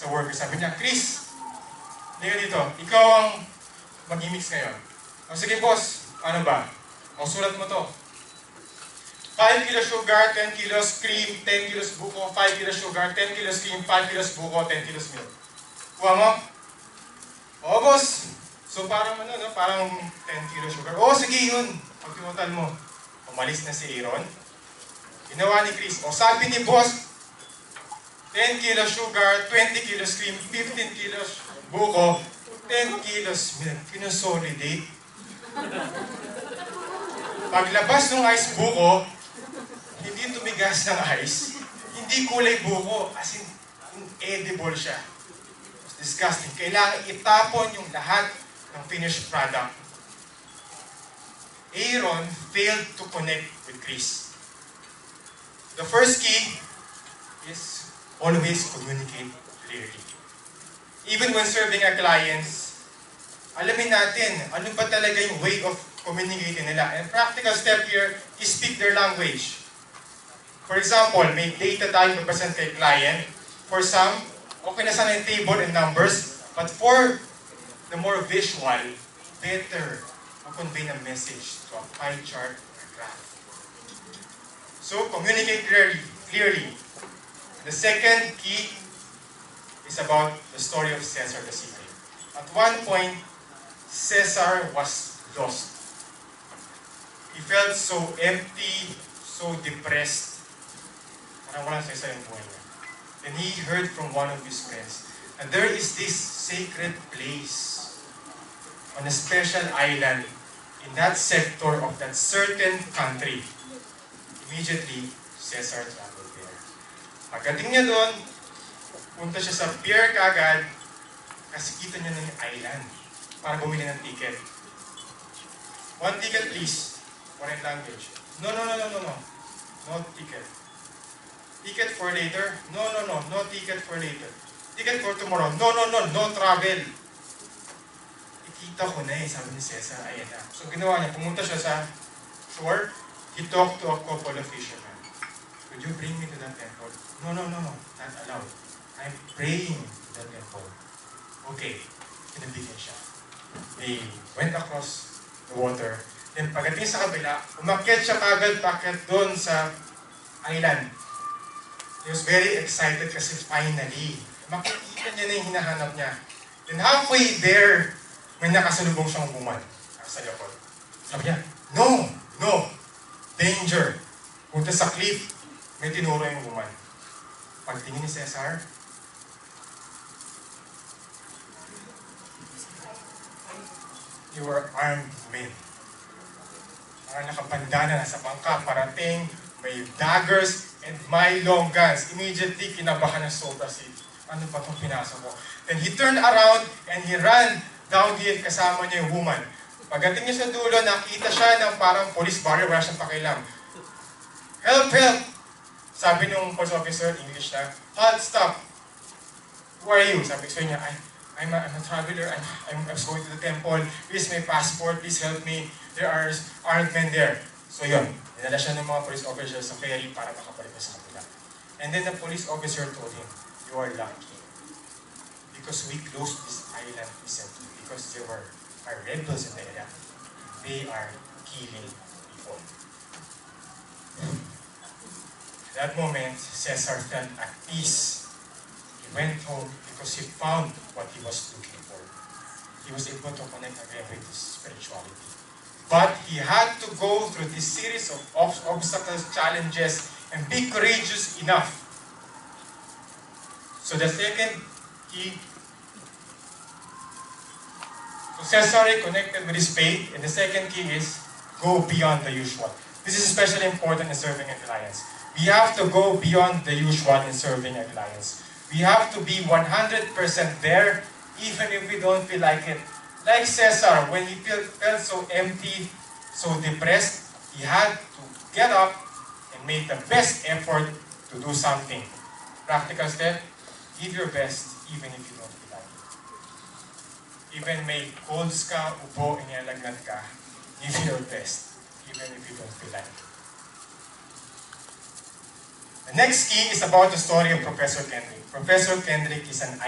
sa worker. Sabi niya, Chris, Liga dito, ikaw ang mag-mix ngayon. O sige boss, ano ba? O sulat mo to. 5 kilos sugar, 10 kilos cream, 10 kilos buko, 5 kilos sugar, 10 kilos cream, 5 kilos buko, 10 kilos milk. Kuha mo? O boss, so parang ano, no? parang 10 kilos sugar. O sige yun, pag mo. Umalis na si Aaron. Ginawa ni Chris. O sabi ni boss, 10 kilos sugar, 20 kilos cream, 15 kilos buko, 10 kilos milk. Kinosolidate. Paglabas ng ice buko, hindi tumigas ng ice, hindi kulay buko, as in, inedible siya. It's disgusting. Kailangan itapon yung lahat ng finished product. Aaron failed to connect with Chris. The first key is always communicate clearly. Even when serving our clients, alamin natin ano ba talaga yung way of communicating nila. And practical step here is speak their language. For example, may data tayo present kay client. For some, okay na sana yung table and numbers. But for the more visual, better mag-convey ng message to a pie chart or graph. So, communicate clearly. clearly. The second key is about the story of Caesar the Secret. At one point, Caesar was lost. He felt so empty, so depressed. Parang walang Caesar yung buhay niya. And he heard from one of his friends, and there is this sacred place on a special island in that sector of that certain country. Immediately, Caesar traveled. Pagdating niya doon, punta siya sa pier kagad kasi kita niya na yung island para bumili ng ticket. One ticket please. Foreign language. No, no, no, no, no, no. No ticket. Ticket for later? No, no, no. No ticket for later. Ticket for tomorrow? No, no, no. No travel. Ikita ko na eh, sabi ni Cesar. Ayan na. So ginawa niya, pumunta siya sa shore. He talked to a couple of fishermen. Could you bring me to that temple? No, no, no, no. Not allowed. I'm praying to that temple. Okay. Pinabigyan siya. They went across the water. Then pagdating sa kabila, umakyat siya kagad pakyat doon sa island. He was very excited kasi finally, makikita niya na yung hinahanap niya. Then halfway there, may nakasalubong siyang woman sa likod. Sabi niya, no, no, danger. Punta sa cliff, may tinuro yung woman. Pagtingin ni Cesar, you were armed men. Parang nakapandana na sa bangka, parating, may daggers, and my long guns. Immediately, kinabahan ng soldiers. Ano ba itong pinasok ko? Then he turned around and he ran down the hill kasama niya yung woman. Pagdating niya sa dulo, nakita siya ng parang police barrier, wala siyang pakialam. Help, help! Sabi nung police officer, English na, halt, stop! Who are you? Sabi ko niya, I, I'm, a, I'm a traveler, I'm, I'm, I'm going to the temple, please my passport, please help me. There are armed men there. So yun, dinala siya ng mga police officers sa ferry para makabalik sa kapila. And then the police officer told him, you are lucky. Because we closed this island recently because there were are rebels in the area. They are killing people. At that moment, Caesar felt at peace. He went home because he found what he was looking for. He was able to connect again with his spirituality. But he had to go through this series of obstacles, challenges, and be courageous enough. So the second key, so Caesar connected with his faith, and the second key is go beyond the usual. This is especially important in serving a clients. We have to go beyond the usual in serving our clients. We have to be 100% there, even if we don't feel like it. Like Cesar, when he felt, felt so empty, so depressed, he had to get up and make the best effort to do something. Practical step, give your best even if you don't feel like it. Even may colds ka, ubo, inalagnat ka, give your best even if you don't feel like it. The next key is about the story of Professor Kendrick. Professor Kendrick is an